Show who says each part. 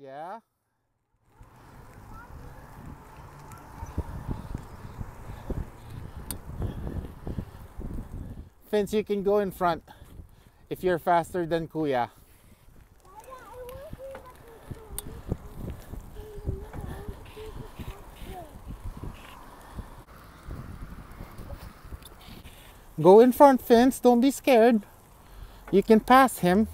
Speaker 1: Yeah? Vince, you can go in front if you're faster than Kuya. Go in front, Vince. Don't be scared. You can pass him.